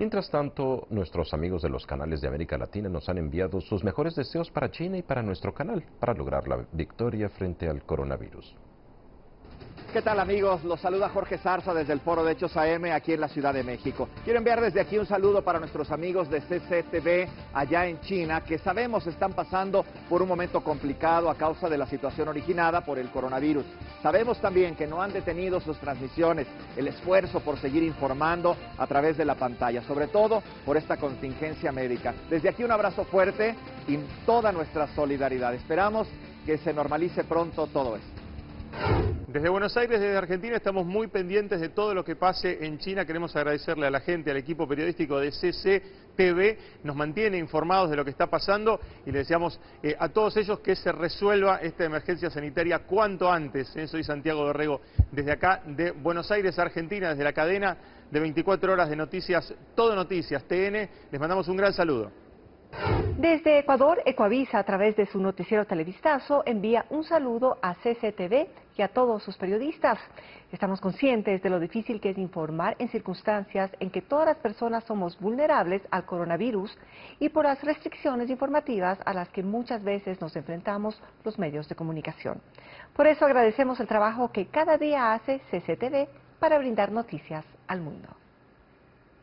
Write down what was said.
Mientras tanto, nuestros amigos de los canales de América Latina nos han enviado sus mejores deseos para China y para nuestro canal, para lograr la victoria frente al coronavirus. ¿Qué tal amigos? Los saluda Jorge Zarza desde el Foro de Hechos AM aquí en la Ciudad de México. Quiero enviar desde aquí un saludo para nuestros amigos de CCTV allá en China que sabemos están pasando por un momento complicado a causa de la situación originada por el coronavirus. Sabemos también que no han detenido sus transmisiones, el esfuerzo por seguir informando a través de la pantalla, sobre todo por esta contingencia médica. Desde aquí un abrazo fuerte y toda nuestra solidaridad. Esperamos que se normalice pronto todo esto. Desde Buenos Aires, desde Argentina, estamos muy pendientes de todo lo que pase en China. Queremos agradecerle a la gente, al equipo periodístico de CCTV. Nos mantiene informados de lo que está pasando y le deseamos eh, a todos ellos que se resuelva esta emergencia sanitaria cuanto antes. ¿eh? Soy Santiago Dorrego, desde acá, de Buenos Aires, Argentina, desde la cadena de 24 horas de noticias, Todo Noticias, TN. Les mandamos un gran saludo. Desde Ecuador, Ecoavisa, a través de su noticiero Televistazo, envía un saludo a CCTV y a todos sus periodistas. Estamos conscientes de lo difícil que es informar en circunstancias en que todas las personas somos vulnerables al coronavirus y por las restricciones informativas a las que muchas veces nos enfrentamos los medios de comunicación. Por eso agradecemos el trabajo que cada día hace CCTV para brindar noticias al mundo.